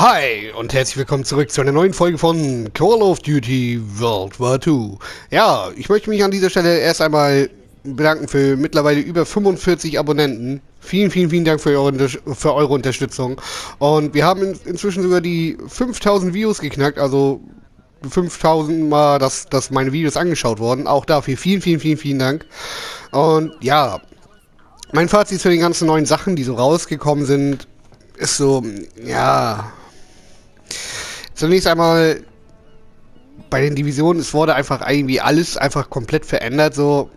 Hi und herzlich willkommen zurück zu einer neuen Folge von Call of Duty World War II. Ja, ich möchte mich an dieser Stelle erst einmal bedanken für mittlerweile über 45 Abonnenten. Vielen, vielen, vielen Dank für eure, für eure Unterstützung. Und wir haben in, inzwischen sogar die 5000 Views geknackt, also 5000 Mal, dass, dass meine Videos angeschaut wurden. Auch dafür vielen, vielen, vielen, vielen Dank. Und ja, mein Fazit zu den ganzen neuen Sachen, die so rausgekommen sind, ist so, ja, Zunächst einmal bei den Divisionen, es wurde einfach irgendwie alles einfach komplett verändert, so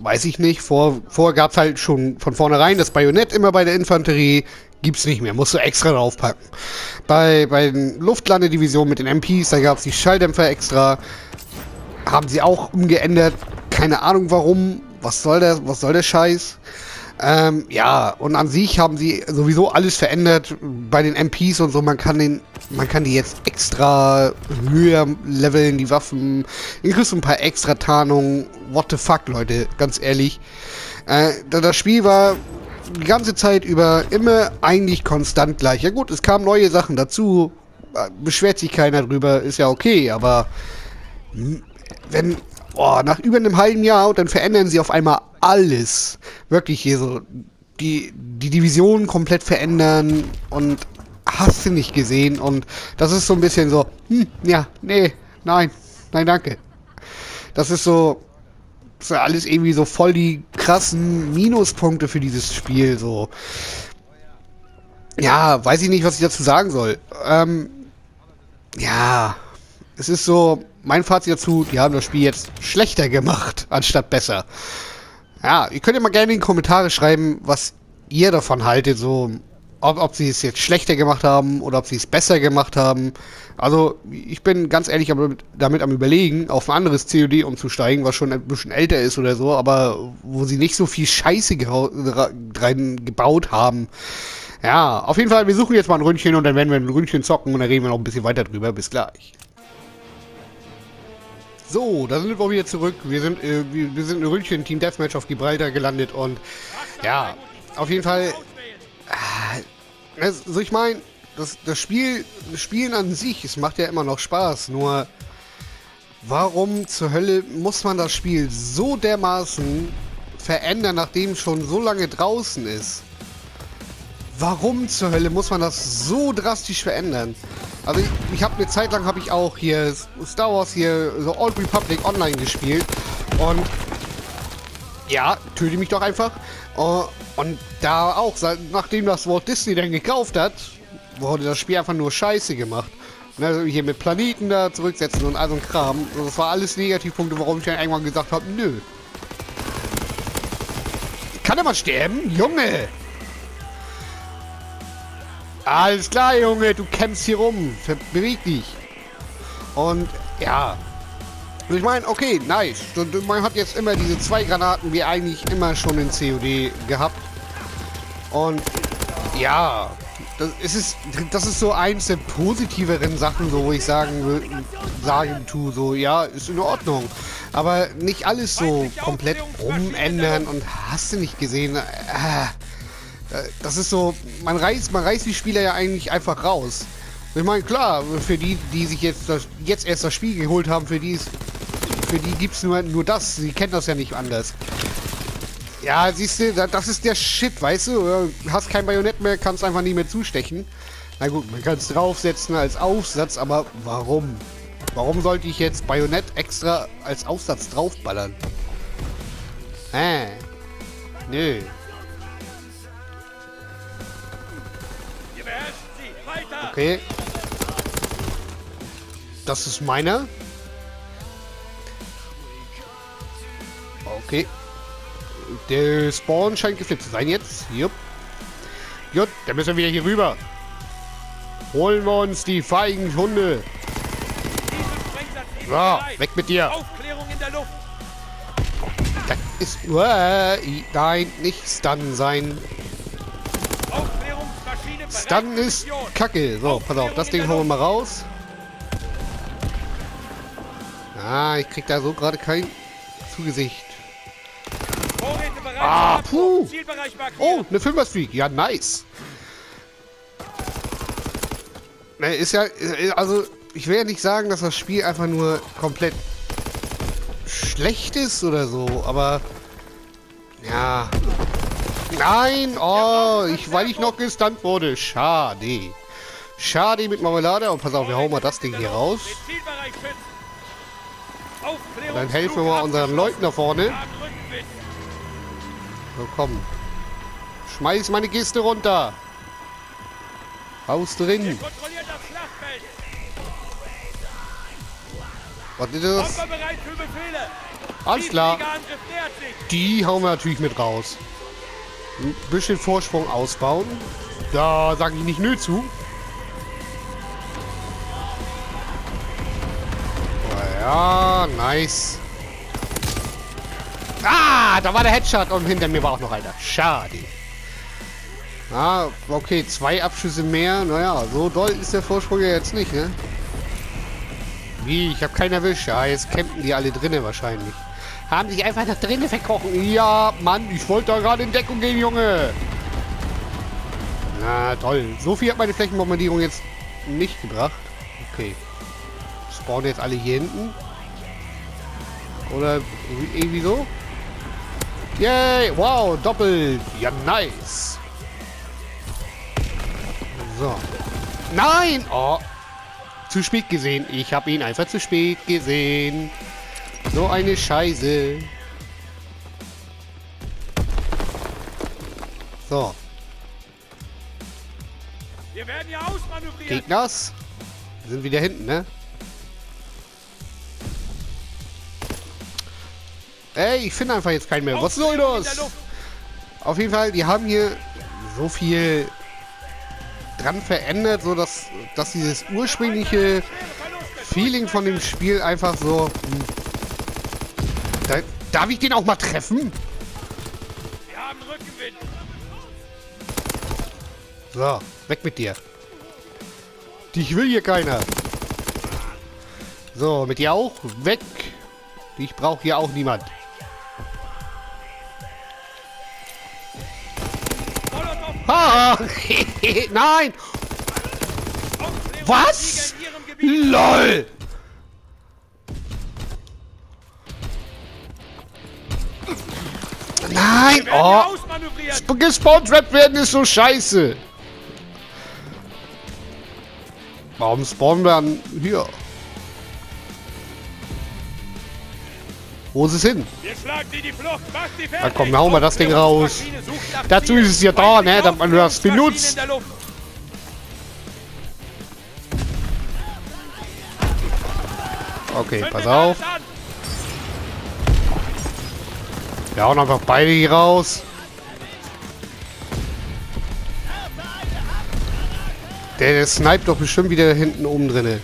weiß ich nicht. Vor, vorher gab es halt schon von vornherein das Bajonett immer bei der Infanterie, gibt es nicht mehr, musst du extra draufpacken. Bei, bei den Luftlandedivisionen mit den MPs, da gab es die Schalldämpfer extra, haben sie auch umgeändert, keine Ahnung warum, was soll der, was soll der Scheiß? Ähm, ja, und an sich haben sie sowieso alles verändert bei den MPs und so. Man kann den, man kann die jetzt extra höher leveln, die Waffen. Ihr kriegst ein paar extra Tarnungen. What the fuck, Leute, ganz ehrlich. Äh, das Spiel war die ganze Zeit über immer eigentlich konstant gleich. Ja gut, es kamen neue Sachen dazu. Beschwert sich keiner drüber, ist ja okay, aber wenn oh, nach über einem halben Jahr dann verändern sie auf einmal alles. Wirklich hier so die, die Division komplett verändern und hast du nicht gesehen und das ist so ein bisschen so, hm, ja, nee, nein, nein, danke. Das ist so, das ist alles irgendwie so voll die krassen Minuspunkte für dieses Spiel, so. Ja, weiß ich nicht, was ich dazu sagen soll. Ähm, ja, es ist so, mein Fazit dazu, die haben das Spiel jetzt schlechter gemacht, anstatt besser. Ja, ihr könnt ja mal gerne in die Kommentare schreiben, was ihr davon haltet, so ob, ob sie es jetzt schlechter gemacht haben oder ob sie es besser gemacht haben. Also, ich bin ganz ehrlich damit, am überlegen, auf ein anderes COD umzusteigen, was schon ein bisschen älter ist oder so, aber wo sie nicht so viel Scheiße rein gebaut haben. Ja, auf jeden Fall, wir suchen jetzt mal ein Ründchen und dann werden wir ein Ründchen zocken und dann reden wir noch ein bisschen weiter drüber. Bis gleich. So, da sind wir wieder zurück. Wir sind, äh, wir, wir sind ein Ründchen Team Deathmatch auf Gibraltar gelandet und ja, auf jeden Fall. Also ich meine, das, das Spiel, das Spielen an sich, es macht ja immer noch Spaß. Nur, warum zur Hölle muss man das Spiel so dermaßen verändern, nachdem es schon so lange draußen ist? Warum zur Hölle muss man das so drastisch verändern? Also ich, ich habe eine Zeit lang habe ich auch hier Star Wars hier so Old Republic Online gespielt und ja, töte mich doch einfach. Uh, und da auch, nachdem das Walt Disney dann gekauft hat, wurde das Spiel einfach nur scheiße gemacht. Also hier mit Planeten da zurücksetzen und all so ein Kram. Das war alles Negativpunkte, warum ich dann irgendwann gesagt habe, nö. Kann mal sterben? Junge! Alles klar, Junge, du kämpfst hier rum. Beweg dich. Und ja. Ich meine, okay, nice. Man hat jetzt immer diese zwei Granaten wie eigentlich immer schon in COD gehabt. Und ja, das ist, das ist so eins der positiveren Sachen, so wo ich sagen sagen tue, so ja, ist in Ordnung. Aber nicht alles so komplett umändern und hast du nicht gesehen. Äh, das ist so, man reißt, man reißt die Spieler ja eigentlich einfach raus. Ich meine, klar, für die, die sich jetzt, das, jetzt erst das Spiel geholt haben, für die ist, für die nur, nur das. Sie kennen das ja nicht anders. Ja, siehst du, das ist der Shit, weißt du? Hast kein Bajonett mehr, kannst einfach nicht mehr zustechen. Na gut, man kann es draufsetzen als Aufsatz, aber warum? Warum sollte ich jetzt Bajonett extra als Aufsatz draufballern? Äh. Nö. Okay. Das ist meiner. Okay. Der Spawn scheint geflippt zu sein jetzt. Jupp. Gut, dann müssen wir wieder hier rüber. Holen wir uns die feigen Hunde. So, weg mit dir. Das ist... Uh, nein, nicht Stun sein. Stun ist kacke. So, pass auf, das Ding holen wir mal raus. Ah, ich krieg da so gerade kein Zugesicht. Ah, puh. Oh, eine Filmerstreak. Ja, nice. Ne, ist ja, also ich will ja nicht sagen, dass das Spiel einfach nur komplett schlecht ist oder so, aber ja. Nein, oh, ich, weil ich noch gestunt wurde. Schade. Schade mit Marmelade. Und pass auf, wir hauen mal das Ding hier raus. Dann helfen wir mal unseren Leuten da vorne. So, komm. Schmeiß meine Kiste runter. Haus drin. Was ist das? Alles klar. Die hauen wir natürlich mit raus. Ein bisschen Vorsprung ausbauen. Da sage ich nicht nö zu. Ja, nice. Ah, da war der Headshot und hinter mir war auch noch einer. Schade. Ah, okay, zwei Abschüsse mehr. Naja, so doll ist der Vorsprung ja jetzt nicht, ne? Wie? Ich habe keinen erwischt. Ja, jetzt campen die alle drinnen wahrscheinlich. Haben sich einfach da drinnen verkrochen. Ja, Mann, ich wollte da gerade in Deckung gehen, Junge. Na, toll. So viel hat meine Flächenbombardierung jetzt nicht gebracht. Okay. Spawnen jetzt alle hier hinten? Oder irgendwie so? Yay! Wow, doppelt! Ja, nice! So. Nein! Oh! Zu spät gesehen. Ich habe ihn einfach zu spät gesehen. So eine Scheiße. So. Wir werden ja ausmanövriert. Gegners. Wir sind wieder hinten, ne? Ey, ich finde einfach jetzt keinen mehr. Was soll das? Auf jeden Fall, die haben hier so viel dran verändert, so dass, dass dieses ursprüngliche Feeling von dem Spiel einfach so... Hm, da, darf ich den auch mal treffen? Wir haben Rückenwind. So, weg mit dir. Dich will hier keiner. So, mit dir auch? Weg. Ich brauche hier auch niemand. Nein! Was? LOL! Nein! Oh! Gespawnt werden ist so scheiße! Warum spawnen wir an hier? Wo ist es hin? Na komm, hauen wir das Ding raus. Dazu ist es ja da, ne, dass man das benutzt. Okay, pass auf. Wir hauen einfach beide hier raus. Der, der sniped doch bestimmt wieder hinten oben drinne.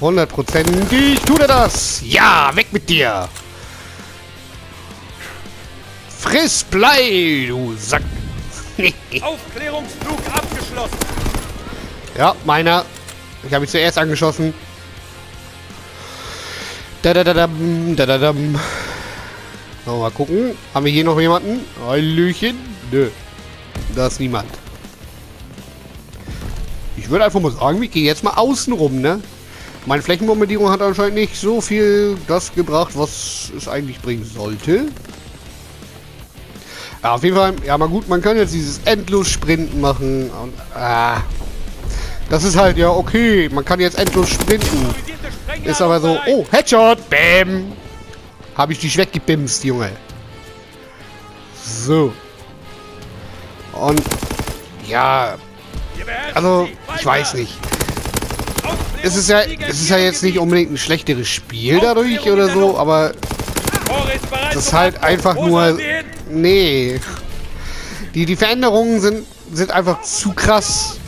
Hundertprozentig tut er das. Ja, weg mit dir. Friss Blei, du Sack. Aufklärungsflug abgeschlossen. Ja, meiner. Ich habe mich zuerst angeschossen. Da da da dam, da da dam. So, mal gucken. Haben wir hier noch jemanden? Hallöchen? Nö. Da ist niemand. Ich würde einfach mal sagen, wir gehen jetzt mal außen rum, ne? Meine Flächenbombardierung hat anscheinend nicht so viel das gebracht, was es eigentlich bringen sollte. Ja, auf jeden Fall, ja mal gut, man kann jetzt dieses endlos Sprinten machen. Und, ah, das ist halt, ja okay, man kann jetzt endlos sprinten. Ist aber so, oh, Headshot, bam. Habe ich dich weggebimst, Junge. So. Und, ja, also, ich weiß nicht es ist ja, es ist ja jetzt nicht unbedingt ein schlechteres Spiel dadurch oder so, aber das ist halt einfach nur, nee, die, die Veränderungen sind, sind einfach zu krass,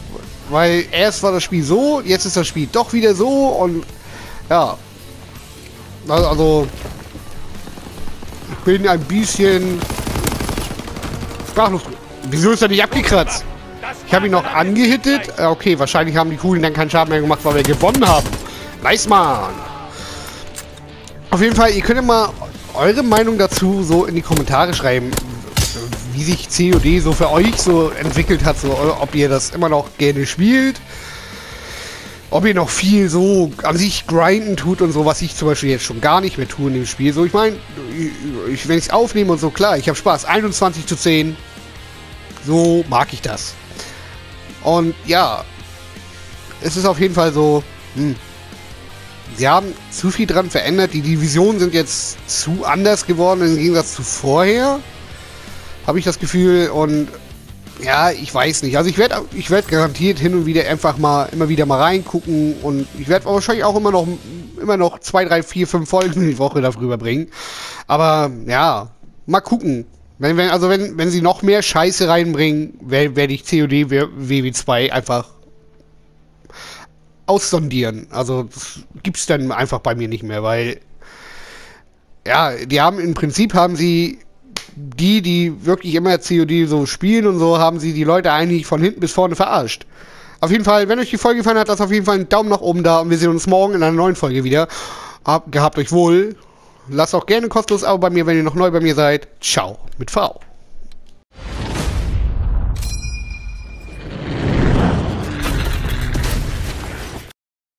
weil erst war das Spiel so, jetzt ist das Spiel doch wieder so und ja, also ich bin ein bisschen sprachlos. Wieso ist er nicht abgekratzt? Ich habe ihn noch angehittet. Äh, okay, wahrscheinlich haben die Kugeln dann keinen Schaden mehr gemacht, weil wir gewonnen haben. Nice, Mann. Auf jeden Fall, ihr könnt ja mal eure Meinung dazu so in die Kommentare schreiben. wie sich COD so für euch so entwickelt hat, so ob ihr das immer noch gerne spielt, ob ihr noch viel so an sich grinden tut und so, was ich zum Beispiel jetzt schon gar nicht mehr tue in dem Spiel. So, ich meine, wenn ich es aufnehme und so, klar, ich habe Spaß. 21 zu 10, so mag ich das. Und ja, es ist auf jeden Fall so, hm, sie haben zu viel dran verändert. Die Divisionen sind jetzt zu anders geworden im Gegensatz zu vorher. Habe ich das Gefühl. Und ja, ich weiß nicht. Also ich werde ich werd garantiert hin und wieder einfach mal immer wieder mal reingucken. Und ich werde wahrscheinlich auch immer noch immer noch zwei, drei, vier, fünf Folgen die Woche darüber bringen. Aber ja, mal gucken. Wenn, wenn, also wenn, wenn sie noch mehr Scheiße reinbringen, werde werd ich COD WW2 einfach aussondieren. Also das gibt's dann einfach bei mir nicht mehr, weil ja, die haben im Prinzip haben sie die, die wirklich immer COD so spielen und so, haben sie die Leute eigentlich von hinten bis vorne verarscht. Auf jeden Fall, wenn euch die Folge gefallen hat, lasst auf jeden Fall einen Daumen nach oben da und wir sehen uns morgen in einer neuen Folge wieder. Hab, gehabt euch wohl. Lasst auch gerne kostenlos Abo bei mir, wenn ihr noch neu bei mir seid. Ciao mit V.